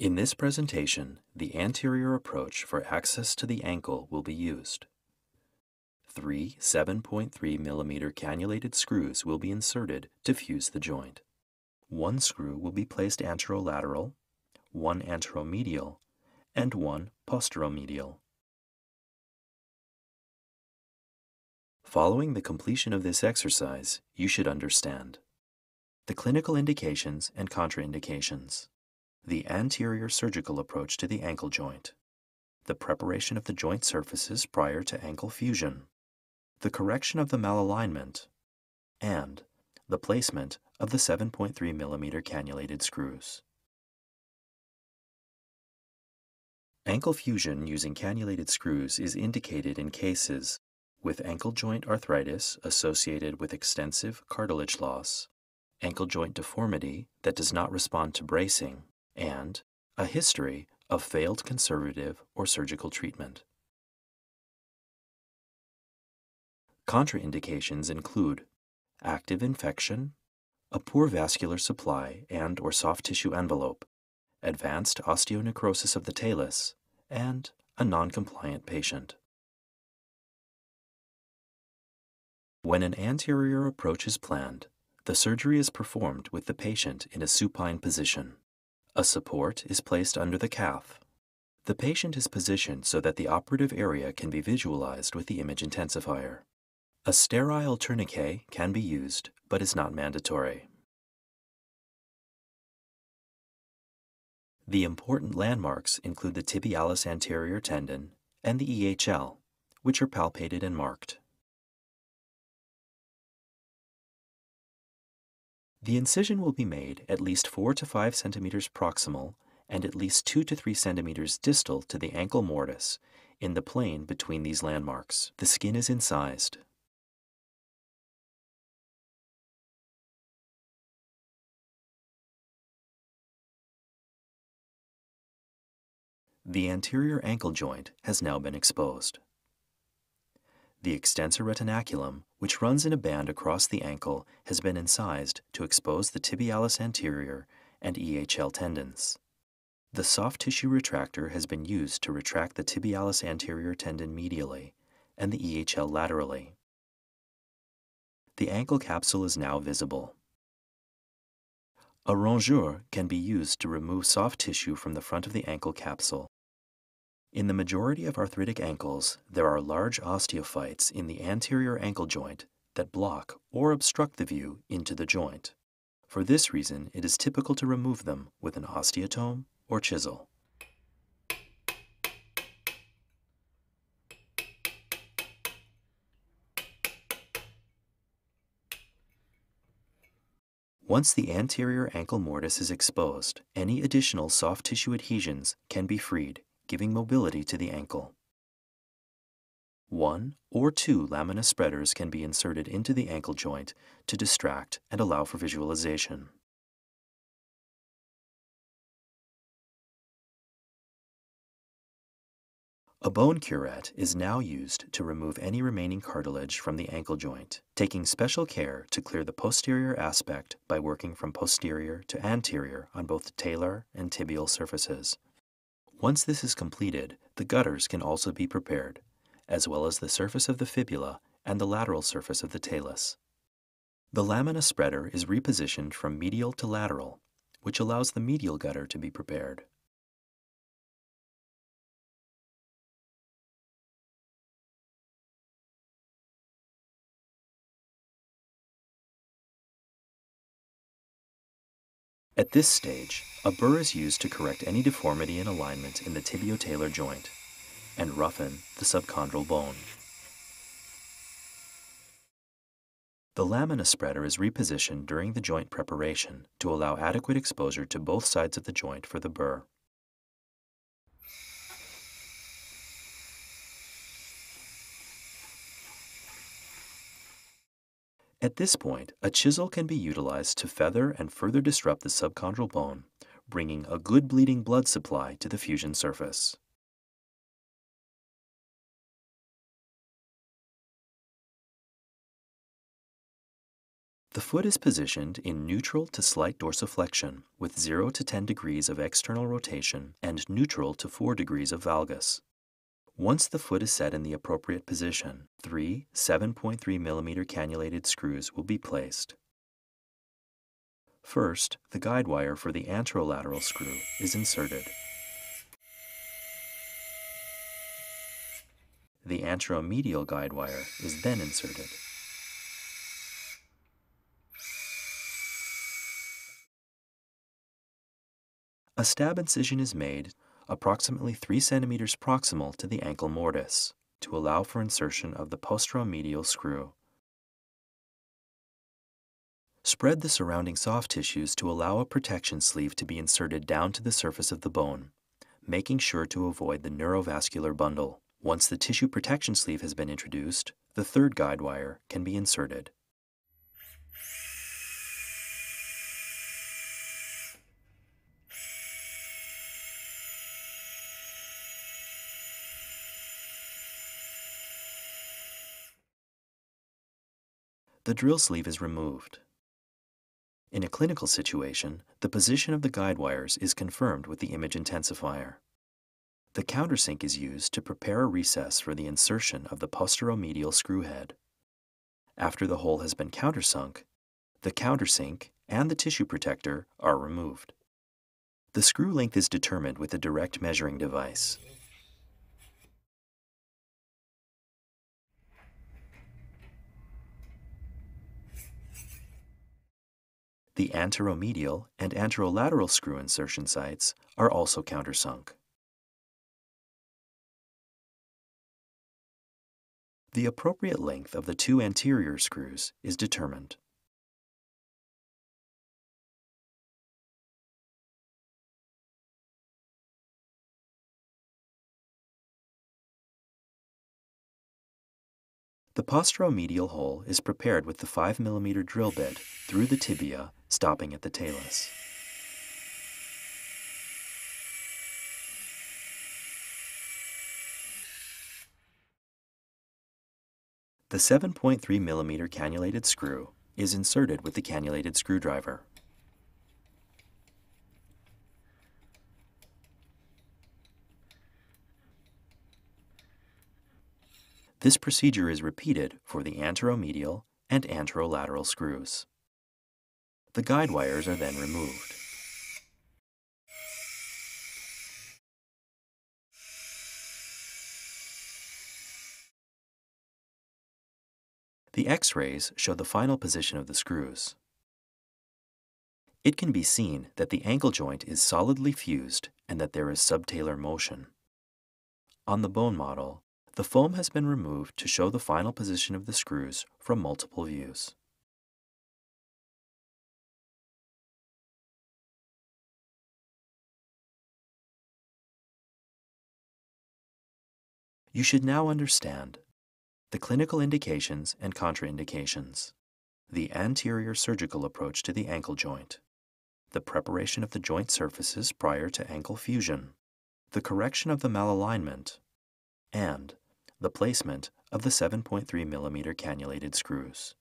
In this presentation, the anterior approach for access to the ankle will be used. Three 7.3 mm cannulated screws will be inserted to fuse the joint. One screw will be placed anterolateral, one anteromedial, and one posteromedial. Following the completion of this exercise, you should understand the clinical indications and contraindications, the anterior surgical approach to the ankle joint, the preparation of the joint surfaces prior to ankle fusion, the correction of the malalignment, and the placement of the 7.3 mm cannulated screws. Ankle fusion using cannulated screws is indicated in cases with ankle joint arthritis associated with extensive cartilage loss, ankle joint deformity that does not respond to bracing, and a history of failed conservative or surgical treatment. Contraindications include active infection, a poor vascular supply and or soft tissue envelope, advanced osteonecrosis of the talus, and a non-compliant patient. When an anterior approach is planned, the surgery is performed with the patient in a supine position. A support is placed under the calf. The patient is positioned so that the operative area can be visualized with the image intensifier. A sterile tourniquet can be used, but is not mandatory. The important landmarks include the tibialis anterior tendon and the EHL, which are palpated and marked. The incision will be made at least 4 to 5 centimeters proximal and at least 2 to 3 centimeters distal to the ankle mortise in the plane between these landmarks. The skin is incised. The anterior ankle joint has now been exposed. The extensor retinaculum, which runs in a band across the ankle, has been incised to expose the tibialis anterior and EHL tendons. The soft tissue retractor has been used to retract the tibialis anterior tendon medially and the EHL laterally. The ankle capsule is now visible. A rongeur can be used to remove soft tissue from the front of the ankle capsule in the majority of arthritic ankles, there are large osteophytes in the anterior ankle joint that block or obstruct the view into the joint. For this reason, it is typical to remove them with an osteotome or chisel. Once the anterior ankle mortise is exposed, any additional soft tissue adhesions can be freed giving mobility to the ankle. One or two lamina spreaders can be inserted into the ankle joint to distract and allow for visualization. A bone curette is now used to remove any remaining cartilage from the ankle joint, taking special care to clear the posterior aspect by working from posterior to anterior on both the talar and tibial surfaces. Once this is completed, the gutters can also be prepared, as well as the surface of the fibula and the lateral surface of the talus. The lamina spreader is repositioned from medial to lateral, which allows the medial gutter to be prepared. At this stage, a burr is used to correct any deformity in alignment in the tibio-talar joint and roughen the subchondral bone. The lamina spreader is repositioned during the joint preparation to allow adequate exposure to both sides of the joint for the burr. At this point, a chisel can be utilized to feather and further disrupt the subchondral bone, bringing a good bleeding blood supply to the fusion surface. The foot is positioned in neutral to slight dorsiflexion with 0 to 10 degrees of external rotation and neutral to 4 degrees of valgus. Once the foot is set in the appropriate position, three 7.3 mm cannulated screws will be placed. First, the guide wire for the anterolateral screw is inserted. The anteromedial guide wire is then inserted. A stab incision is made approximately 3 centimeters proximal to the ankle mortise to allow for insertion of the posteromedial screw. Spread the surrounding soft tissues to allow a protection sleeve to be inserted down to the surface of the bone, making sure to avoid the neurovascular bundle. Once the tissue protection sleeve has been introduced, the third guide wire can be inserted. The drill sleeve is removed. In a clinical situation, the position of the guide wires is confirmed with the image intensifier. The countersink is used to prepare a recess for the insertion of the posteromedial screw head. After the hole has been countersunk, the countersink and the tissue protector are removed. The screw length is determined with a direct measuring device. The anteromedial and anterolateral screw insertion sites are also countersunk. The appropriate length of the two anterior screws is determined. The posteromedial hole is prepared with the 5 mm drill bit through the tibia, stopping at the talus. The 7.3 mm cannulated screw is inserted with the cannulated screwdriver. This procedure is repeated for the anteromedial and anterolateral screws. The guide wires are then removed. The X-rays show the final position of the screws. It can be seen that the ankle joint is solidly fused and that there is subtalar motion. On the bone model, the foam has been removed to show the final position of the screws from multiple views. You should now understand the clinical indications and contraindications, the anterior surgical approach to the ankle joint, the preparation of the joint surfaces prior to ankle fusion, the correction of the malalignment, and the placement of the 7.3 mm cannulated screws.